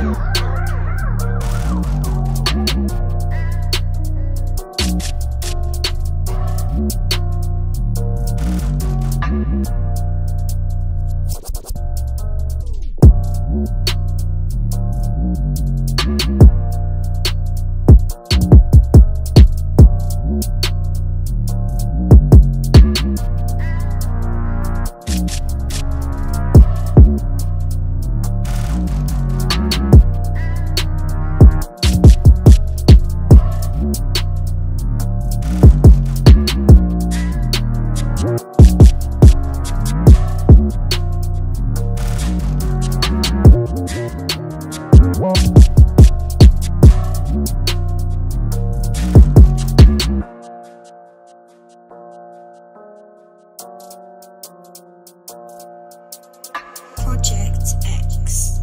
Thank you. Project X.